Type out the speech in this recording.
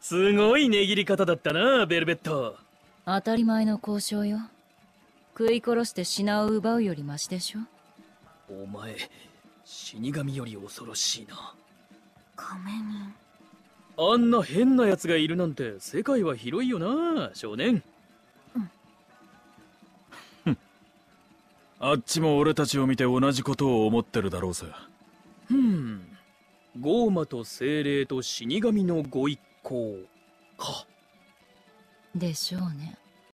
すごい値切り方だったなベルベット。当たり前の交渉よ。食い殺して品を奪うよりマシでしょ。お前死神より恐ろしいな。仮面あんな変な奴がいるなんて世界は広いよな少年。あっちも俺たちを見て同じことを思ってるだろうさ。ふんゴーマと精霊と死神のご一行。か。でしょうね。